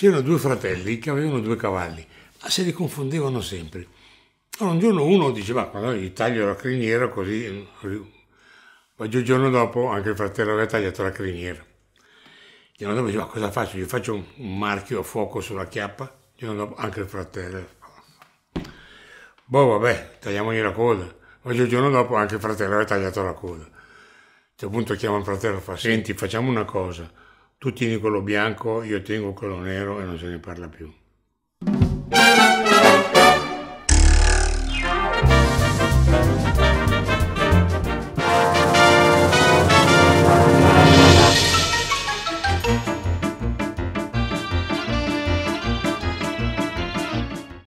c'erano due fratelli che avevano due cavalli, ma se li confondevano sempre. Allora un giorno uno diceva, ma gli taglio la criniera così... Poi il giorno dopo anche il fratello aveva tagliato la criniera. Il giorno dopo diceva, cosa faccio? Gli faccio un marchio a fuoco sulla chiappa? Il giorno dopo anche il fratello. Boh, vabbè, tagliamogli la coda. Poi il giorno dopo anche il fratello aveva tagliato la coda. A un certo punto chiama il fratello e fa, senti, facciamo una cosa. Tu tieni quello bianco, io tengo quello nero e non se ne parla più.